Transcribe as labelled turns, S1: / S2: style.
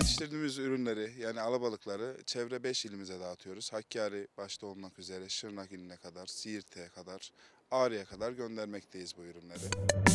S1: Yetiştirdiğimiz ürünleri yani alabalıkları çevre 5 ilimize dağıtıyoruz. Hakkari başta olmak üzere Şırnak iline kadar, Siirt'e kadar, Ağrı'ya kadar göndermekteyiz bu ürünleri.